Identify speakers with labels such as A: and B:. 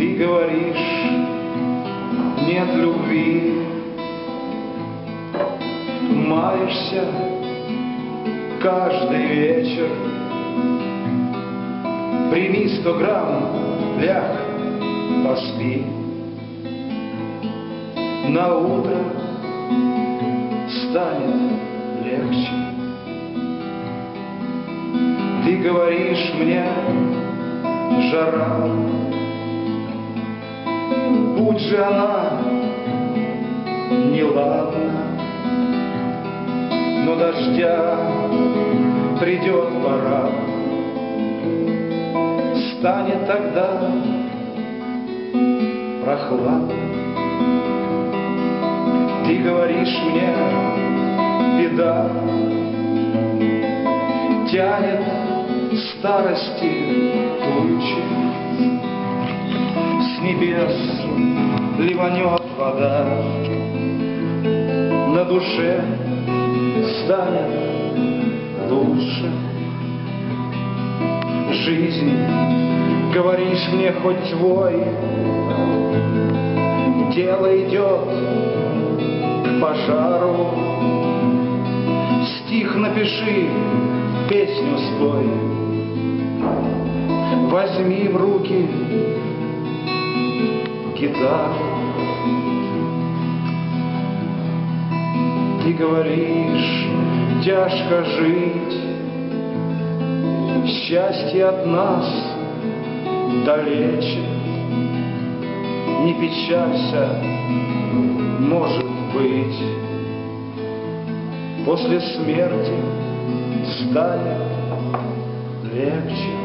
A: Ты говоришь, нет любви, Маешься каждый вечер. Прими сто грамм, ляг, поспи. На утро станет легче. Ты говоришь мне, жара, Будь же она неладна, Но дождя придет пора, Станет тогда прохладно. Ты говоришь мне, беда Тянет старости тучи С небес ливанет вода На душе станет лучше. Жизнь, говоришь мне хоть твой. Дело идет к пожару. Стих напиши, песню спой. Возьми в руки гитару Ты говоришь, тяжко жить. Счастье от нас далече. Не печалься, может быть. После смерти станет легче